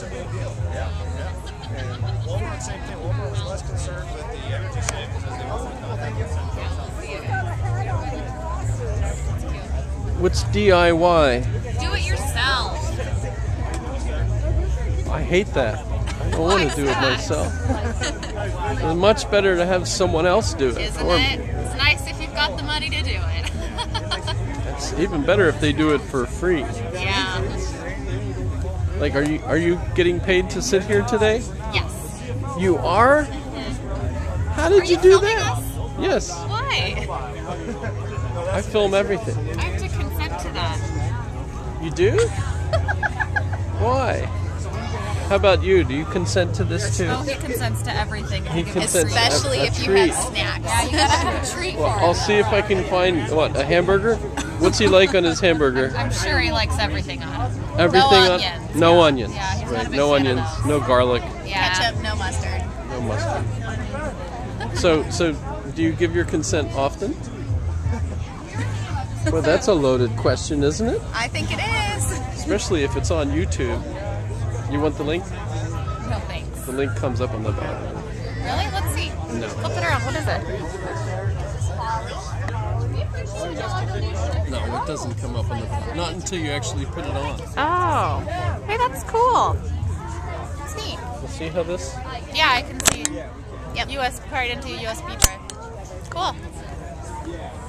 it's a big deal. Yeah, yeah. And Walmart, same thing. Walmart was less concerned with the energy savings as they were with What's DIY? Do it yourself. I hate that. I don't want to do it myself. It's much better to have someone else do it Isn't for it? me. It's nice if you've got the money to do it. It's even better if they do it for free. Yeah. Like, are you are you getting paid to sit here today? Yes. You are. How did Are you, you do filming that? us? Yes, Why? I film everything. I have to consent to that. You do? Why? How about you? Do you consent to this too? Oh, he consents to everything. He consents Especially a- a if you treat. have snacks. Yeah, you gotta have a treat Well, for I'll see if I can find what a hamburger. What's he like on his hamburger? I'm sure he likes everything on it. Everything on onions. no onions. Yeah, he's not a right. big No fan of onions, those. no garlic, Yeah. Ketchup, no mustard. no mustard. So, so do you give your consent often? Well, that's a loaded question, isn't it? I think it is. Especially if it's on YouTube. You want the link? No thanks. The link comes up on the bottom. Really? Let's see. No. Flip it around. What is it? No, it doesn't come up on the bottom. Not until you actually put it on. Oh. Hey, that's cool. It's neat. You see how this? Yeah, I can see. Yep. US part into USB drive. Cool.